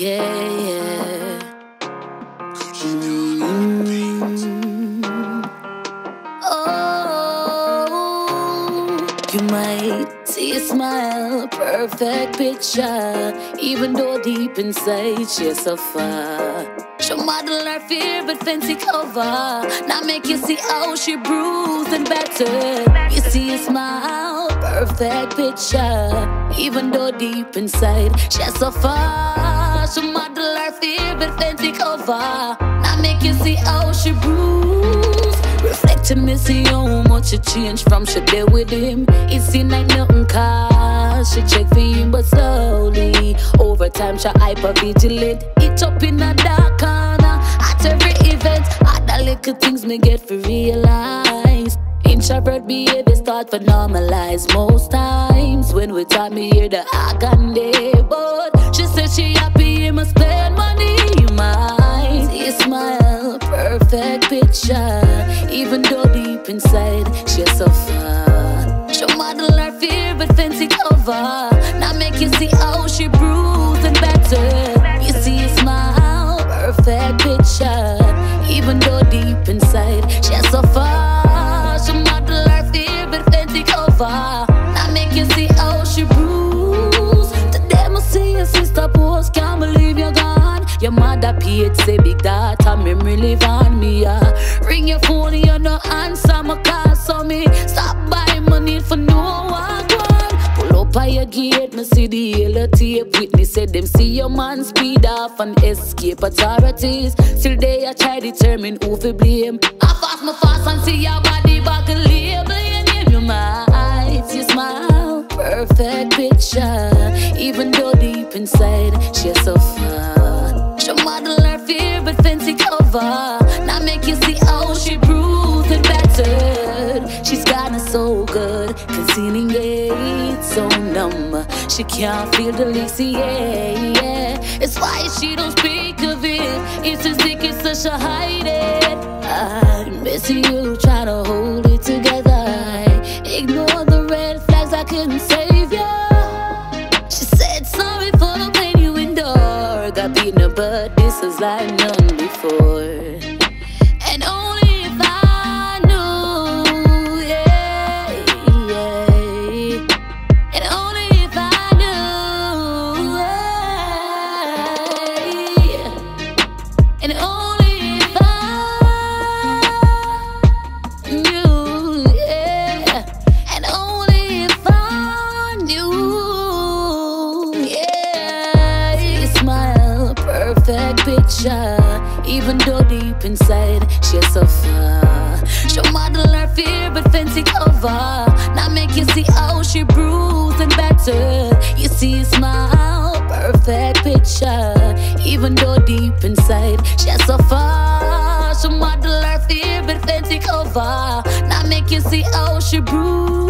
Yeah, yeah. Oh, you might see a smile, perfect picture, even though deep inside she far. She model her fear, but fancy cover. Now make you see how she bruised and battered. You see a smile, perfect picture, even though deep inside she's suffer. She her fear, but fancy cover. Now make you see how she bruised. Reflecting me see how much she changed from she there with him. It seem like nothing cause she check for him, but slowly over time she hyper vigilant. It up in a dark corner at every event. All the little things me get for realize. Introvert behavior start for normalize most times when we talk me hear the agony, but she said she happy he must spend money. You might see a smile, perfect picture, even though deep inside she suffer. She model her fear but fancy cover. Now make you see how she bruised and battered. You see a smile, perfect picture, even though deep inside she suffer. She model her fear but fancy cover. Now make you see how she bruised. Today I see your sister post, can't believe mother paid, say big data, memory live on me. Yeah. Ring your phone, you no answer my call, so me stop buying money for no one. Pull up by your gate, me see the yellow tape. Witness said them see your man speed off and escape authorities. Still they I try determine who fi blame. I fast my fast and see your body back a label your name, your eyes, you smile, perfect picture. Even though deep inside she suffer. She model her fear but fancy cover. Now make you see how she bruised and battered. She's kinda so good, concealing it so numb. She can't feel the leaks, yeah, yeah. It's why she don't speak of it. It's as thick as such a hide it. I'm missing you, trying to hold it together. I ignore the red flags, I couldn't save you. She said sorry for the pain you endured. Got beaten, but this is like none before. Picture. Even though deep inside she suffer. She model her fear, but fancy cover. Now make you see how she bruised and battered. You see a smile, perfect picture. Even though deep inside she suffer. She model her fear, but fancy cover. Now make you see how she bruised.